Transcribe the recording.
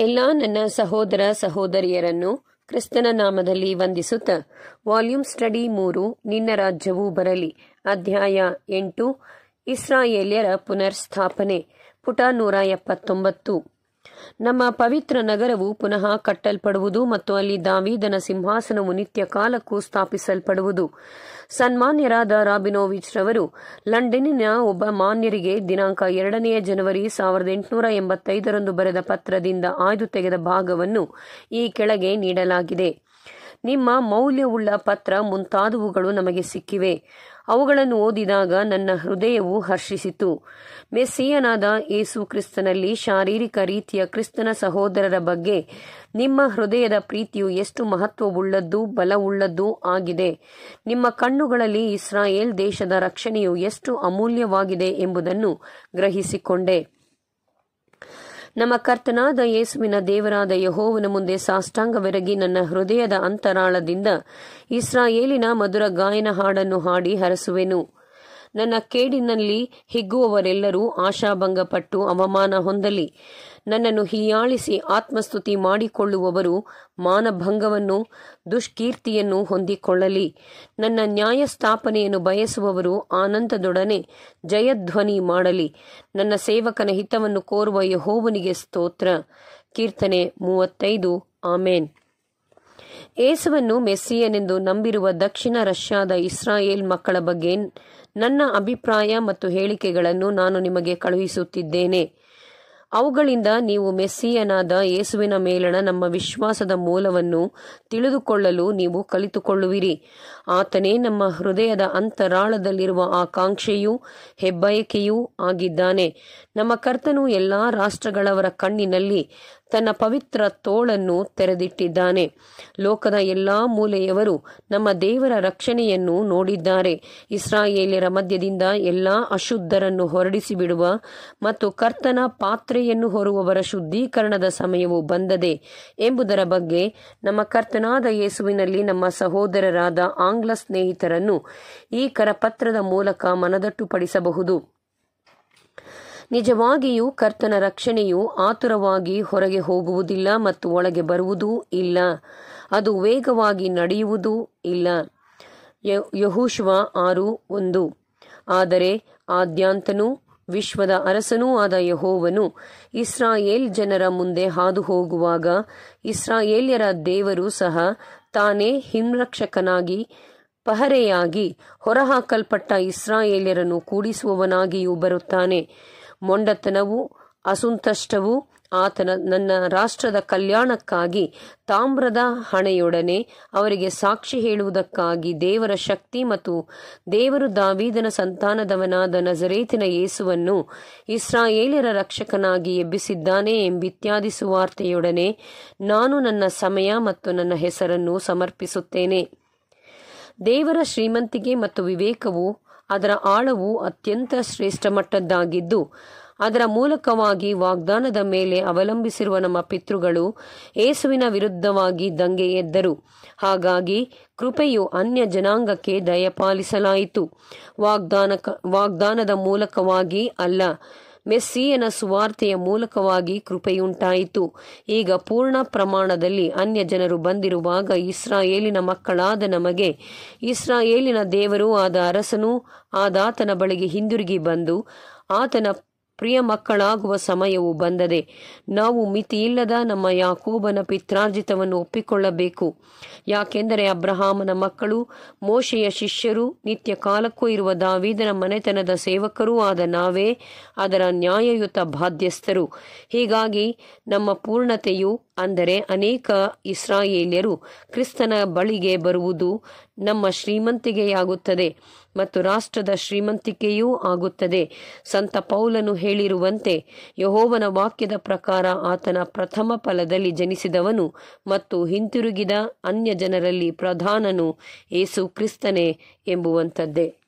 ಎಲ್ಲ ನನ್ನ ಸಹೋದರ ಸಹೋದರಿಯರನ್ನು ಕ್ರಿಸ್ತನ ನಾಮದಲ್ಲಿ ವಂದಿಸುತ್ತ. ವಾಲ್ಯೂಮ್ ಸ್ಟಡಿ ಮೂರು, ನಿನ್ನ ರಾಜ್ಯವು ಬರಲಿ. ಅಧ್ಯಾಯ ಎಂಟು, ಇಸ್ರಾಯೇಲ್ಯರ ಪುನರ್ಸ್ಥಾಪನೆ. ಪುಟ ನೂರ ಎಪ್ಪತ್ತೊಂಬತ್ತು. ನಮ್ಮ ಪವಿತ್ರ ನಗರವು ಪುನಃ ಕಟ್ಟಲ್ಪಡುವುದು ಮತ್ತು ಅಲ್ಲಿ ದಾವೀದನ ಸಿಂಹಾಸನವು ನಿತ್ಯ ಕಾಲಕ್ಕೂ ಸ್ಥಾಪಿಸಲ್ಪಡುವುದು. ಸನ್ಮಾನ್ಯರಾದ ರಾಬಿನೋವಿಚ್ ರವರು, ಲಂಡನ್ನಿನ ಒಬ್ಬ ಮಾನ್ಯರಿಗೆ ದಿನಾಂಕ ಎರಡನೆಯ ಜನವರಿ ಸಾವಿರದ ಎಂಟುನೂರ ಎಂಬತ್ತೈದರಂದು ಬರೆದ ಪತ್ರದಿಂದ ಆಯ್ದು ತೆಗೆದ ಭಾಗವನ್ನು ಈ ಕೆಳಗೆ ನೀಡಲಾಗಿದೆ. ನಿಮ್ಮ ಮೌಲ್ಯವುಳ್ಳ ಪತ್ರ ಮುಂತಾದವುಗಳು ನಮಗೆ ಸಿಕ್ಕಿವೆ. ಅವುಗಳನ್ನು ಓದಿದಾಗ ನನ್ನ ಹೃದಯವು ಹರ್ಷಿಸಿತು. ಮೆಸ್ಸಿಯನಾದ ಯೇಸು ಕ್ರಿಸ್ತನಲ್ಲಿ ಶಾರೀರಿಕ ರೀತಿಯ ಕ್ರಿಸ್ತನ ಸಹೋದರರ ಬಗ್ಗೆ ನಿಮ್ಮ ಹೃದಯದ ಪ್ರೀತಿಯು ಎಷ್ಟು ಮಹತ್ವವುಳ್ಳದ್ದು ಬಲವುಳ್ಳದ್ದು ಆಗಿದೆ. ನಿಮ್ಮ ಕಣ್ಣುಗಳಲ್ಲಿ ಇಸ್ರಾಯೇಲ್ ದೇಶದ ರಕ್ಷಣೆಯು ಎಷ್ಟು ಅಮೂಲ್ಯವಾಗಿದೆ ಎಂಬುದನ್ನು ಗ್ರಹಿಸಿಕೊಂಡೆ. ನಮ್ಮ ಕರ್ತನಾದ ಯೇಸುವಿನ ದೇವರಾದ ಯಹೋವನ ಮುಂದೆ ಸಾಷ್ಟಾಂಗವೆರಗಿ ನನ್ನ ಹೃದಯದ ಅಂತರಾಳದಿಂದ ಇಸ್ರಾಯೇಲಿನ ಮಧುರ ಗಾಯನ ಹಾಡನ್ನು ಹಾಡಿ ಹರಸುವೆನು. ನನ್ನ ಕೇಡಿನಲ್ಲಿ ಹಿಗ್ಗುವವರೆಲ್ಲರೂ ಆಶಾಭಂಗಪಟ್ಟು ಅವಮಾನ ಹೊಂದಲಿ. ನನ್ನನ್ನು ಹೀಯಾಳಿಸಿ ಆತ್ಮಸ್ತುತಿ ಮಾಡಿಕೊಳ್ಳುವವರು ಮಾನಭಂಗವನ್ನು, ದುಷ್ಕೀರ್ತಿಯನ್ನು ಹೊಂದಿಕೊಳ್ಳಲಿ. ನನ್ನ ನ್ಯಾಯಸ್ಥಾಪನೆಯನ್ನು ಬಯಸುವವರು ಆನಂದದೊಡನೆ ಜಯಧ್ವನಿ ಮಾಡಲಿ. ನನ್ನ ಸೇವಕನ ಹಿತವನ್ನು ಕೋರುವ ಯಹೋವನಿಗೆ ಸ್ತೋತ್ರ. ಕೀರ್ತನೆ ಮೂವತ್ತೈದು. ಆಮೇನ್. ಏಸುವನ್ನು ಮೆಸ್ಸಿಯನೆಂದು ನಂಬಿರುವ ದಕ್ಷಿಣ ರಷ್ಯಾದ ಇಸ್ರಾಯೇಲ್ ಮಕ್ಕಳ ಬಗ್ಗೆ ನನ್ನ ಅಭಿಪ್ರಾಯ ಮತ್ತು ಹೇಳಿಕೆಗಳನ್ನು ನಾನು ನಿಮಗೆ ಕಳುಹಿಸುತ್ತಿದ್ದೇನೆ. ಅವುಗಳಿಂದ ನೀವು ಮೆಸ್ಸಿಯನಾದ ಯೇಸುವಿನ ಮೇಲಣ ನಮ್ಮ ವಿಶ್ವಾಸದ ಮೂಲವನ್ನು ತಿಳಿದುಕೊಳ್ಳಲು ನೀವು ಕಲಿತುಕೊಳ್ಳುವಿರಿ. ಆತನೇ ನಮ್ಮ ಹೃದಯದ ಅಂತರಾಳದಲ್ಲಿರುವ ಆಕಾಂಕ್ಷೆಯೂ ಹೆಬ್ಬಯಕೆಯೂ ಆಗಿದ್ದಾನೆ. ನಮ್ಮ ಕರ್ತನು ಎಲ್ಲಾ ರಾಷ್ಟ್ರಗಳವರ ಕಣ್ಣಿನಲ್ಲಿ ತನ್ನ ಪವಿತ್ರ ತೋಳನ್ನು ತೆರೆದಿಟ್ಟಿದ್ದಾನೆ. ಲೋಕದ ಎಲ್ಲಾ ಮೂಲೆಯವರು ನಮ್ಮ ದೇವರ ರಕ್ಷಣೆಯನ್ನು ನೋಡಿದ್ದಾರೆ. ಇಸ್ರಾಯೇಲ್ಯರ ಮಧ್ಯದಿಂದ ಎಲ್ಲಾ ಅಶುದ್ಧರನ್ನು ಹೊರಡಿಸಿ ಬಿಡುವ ಮತ್ತು ಕರ್ತನ ಪಾತ್ರೆಯನ್ನು ಹೊರುವವರ ಶುದ್ಧೀಕರಣದ ಸಮಯವು ಬಂದದೆ ಎಂಬುದರ ಬಗ್ಗೆ ನಮ್ಮ ಕರ್ತನಾದ ಯೇಸುವಿನಲ್ಲಿ ನಮ್ಮ ಸಹೋದರರಾದ ಆಂಗ್ಲ ಸ್ನೇಹಿತರನ್ನು ಈ ಕರಪತ್ರದ ಮೂಲಕ ಮನದಟ್ಟುಪಡಿಸಬಹುದು ನಿಜವಾಗಿಯೂ ಕರ್ತನ ರಕ್ಷಣೆಯು ಆತುರವಾಗಿ ಹೊರಗೆ ಹೋಗುವುದಿಲ್ಲ ಮತ್ತು ಒಳಗೆ ಬರುವುದೂ ಇಲ್ಲ. ಅದು ವೇಗವಾಗಿ ನಡೆಯುವುದೂ ಇಲ್ಲ. ಯಹೂಶ್ವ ಆರು ಒಂದು. ಆದರೆ ಆದ್ಯಾಂತನೂ ವಿಶ್ವದ ಅರಸನೂ ಆದ ಯಹೋವನು ಇಸ್ರಾಯೇಲ್ ಜನರ ಮುಂದೆ ಹಾದು ಹೋಗುವಾಗ ಇಸ್ರಾಯೇಲ್ಯರ ದೇವರು ಸಹ ತಾನೇ ಹಿಂರಕ್ಷಕನಾಗಿ, ಪಹರೆಯಾಗಿ ಹೊರಹಾಕಲ್ಪಟ್ಟ ಇಸ್ರಾಯೇಲ್ಯರನ್ನು ಕೂಡಿಸುವವನಾಗಿಯೂ ಬರುತ್ತಾನೆ. ಮೊಂಡತನವು, ಅಸುಂತಷ್ಟವು, ಆತನ ನನ್ನ ರಾಷ್ಟ್ರದ ಕಲ್ಯಾಣಕ್ಕಾಗಿ, ತಾಮ್ರದ ಹಣೆಯೊಡನೆ ಅವರಿಗೆ ಸಾಕ್ಷಿ ಹೇಳುವುದಕ್ಕಾಗಿ ದೇವರ ಶಕ್ತಿ ಮತ್ತು ದೇವರು ದಾವೀದನ ಸಂತಾನದವನಾದ ನಜರೇತಿನ ಯೇಸುವನ್ನು ಇಸ್ರಾಯೇಲರ ರಕ್ಷಕನಾಗಿ ಎಬ್ಬಿಸಿದ್ದಾನೆ ಎಂಬಿತ್ಯಾದಿ ಸುವಾರ್ತೆಯೊಡನೆ ನಾನು ನನ್ನ ಸಮಯ ಮತ್ತು ನನ್ನ ಹೆಸರನ್ನು ಸಮರ್ಪಿಸುತ್ತೇನೆ. ದೇವರ ಶ್ರೀಮಂತಿಗೆ ಮತ್ತು ವಿವೇಕವು ಅದರ ಆಳವು ಅತ್ಯಂತ ಶ್ರೇಷ್ಠ ಮಟ್ಟದ್ದಾಗಿದ್ದು, ಅದರ ಮೂಲಕವಾಗಿ ವಾಗ್ದಾನದ ಮೇಲೆ ಅವಲಂಬಿಸಿರುವ ನಮ್ಮ ಪಿತೃಗಳು ಏಸುವಿನ ವಿರುದ್ಧವಾಗಿ ದಂಗೆ ಎದ್ದರು. ಹಾಗಾಗಿ ಕೃಪೆಯು ಅನ್ಯ ಜನಾಂಗಕ್ಕೆ ದಯಪಾಲಿಸಲಾಯಿತು. ವಾಗ್ದಾನ ವಾಗ್ದಾನದ ಮೂಲಕವಾಗಿ ಅಲ್ಲ ಮೆಸ್ಸಿಯನ ಸುವಾರ್ತೆಯ ಮೂಲಕವಾಗಿ ಕೃಪೆಯುಂಟಾಯಿತು. ಈಗ ಪೂರ್ಣ ಪ್ರಮಾಣದಲ್ಲಿ ಅನ್ಯ ಜನರು ಬಂದಿರುವಾಗ ಇಸ್ರಾಯೇಲಿನ ಮಕ್ಕಳಾದ ನಮಗೆ, ಇಸ್ರಾಯೇಲಿನ ದೇವರೂ ಆದ ಅರಸನೂ ಆದಾತನ ಬಳಿಗೆ ಹಿಂದಿರುಗಿ ಬಂದು, ಆತನ ಪ್ರಿಯ ಮಕ್ಕಳಾಗುವ ಸಮಯವು ಬಂದದೆ ನಾವು ಮಿತಿಯಿಲ್ಲದ ನಮ್ಮ ಯಾಕೋಬನ ಪಿತ್ರಾರ್ಜಿತವನ್ನು ಒಪ್ಪಿಕೊಳ್ಳಬೇಕು. ಯಾಕೆಂದರೆ ಅಬ್ರಹಾಮನ ಮಕ್ಕಳು, ಮೋಶೆಯ ಶಿಷ್ಯರು, ನಿತ್ಯ ಕಾಲಕ್ಕೂ ಇರುವ ದಾವೀದನ ಮನೆತನದ ಸೇವಕರೂ ಆದ ನಾವೇ ಅದರ ನ್ಯಾಯಯುತ ಬಾಧ್ಯಸ್ಥರು. ಹೀಗಾಗಿ ನಮ್ಮ ಪೂರ್ಣತೆಯು ಅಂದರೆ ಅನೇಕ ಇಸ್ರಾಯೇಲ್ಯರು ಕ್ರಿಸ್ತನ ಬಳಿಗೆ ಬರುವುದು ನಮ್ಮ ಶ್ರೀಮಂತಿಗೆಯಾಗುತ್ತದೆ ಮತ್ತು ರಾಷ್ಟ್ರದ ಶ್ರೀಮಂತಿಕೆಯೂ ಆಗುತ್ತದೆ. ಸಂತ ಪೌಲನು ಹೇಳಿರುವಂತೆ, ಯಹೋವನ ವಾಕ್ಯದ ಪ್ರಕಾರ ಆತನ ಪ್ರಥಮ ಫಲದಲ್ಲಿ ಜನಿಸಿದವನು ಮತ್ತು ಹಿಂತಿರುಗಿದ ಅನ್ಯ ಜನರಲ್ಲಿ ಪ್ರಧಾನನು ಏಸು ಕ್ರಿಸ್ತನೇ ಎಂಬುವಂಥದ್ದೇ.